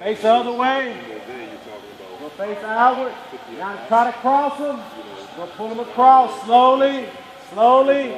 Face the other way. We'll face outward. Now try to cross them. We'll pull them across slowly, slowly.